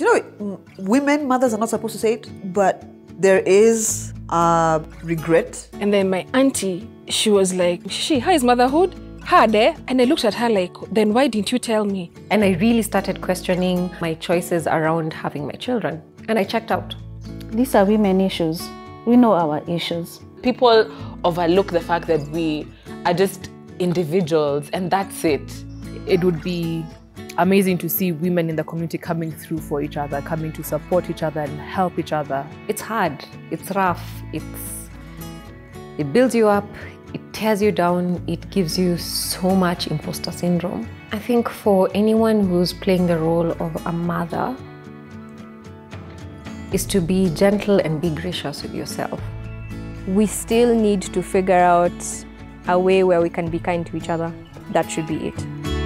Do you know, women, mothers are not supposed to say it, but there is uh, regret. And then my auntie, she was like, She, how is motherhood? Hard, eh? And I looked at her like, Then why didn't you tell me? And I really started questioning my choices around having my children. And I checked out. These are women issues. We know our issues. People overlook the fact that we are just individuals and that's it. it would be amazing to see women in the community coming through for each other, coming to support each other and help each other. It's hard, it's rough, it's it builds you up, it tears you down, it gives you so much imposter syndrome. I think for anyone who's playing the role of a mother is to be gentle and be gracious with yourself. we still need to figure out a way where we can be kind to each other. That should be it.